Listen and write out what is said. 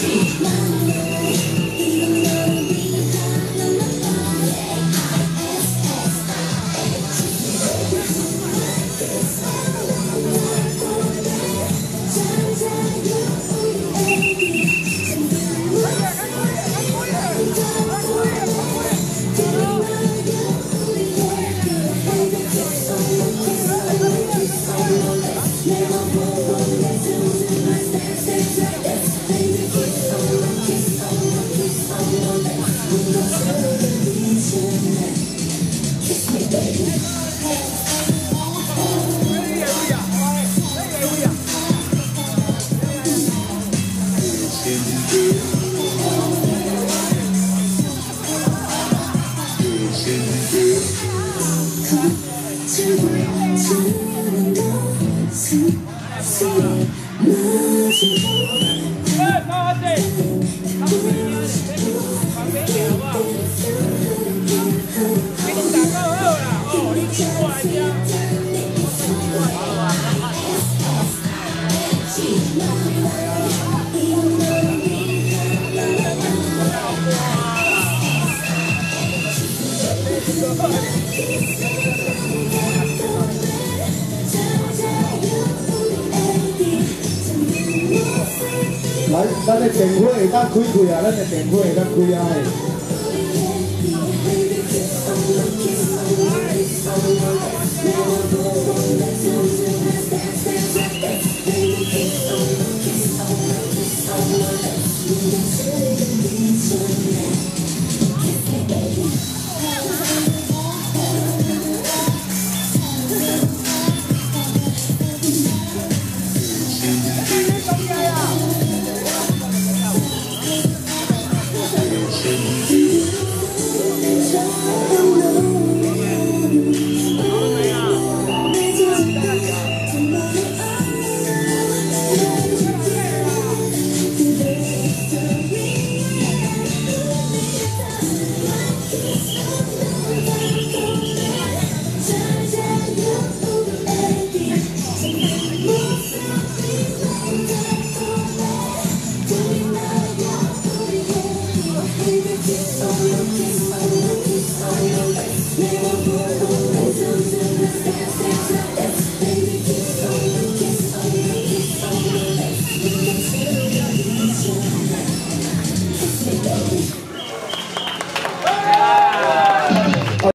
It's Hey, no, I think. 咱的电话会当开开啊，咱的电话会当开啊。 Chega.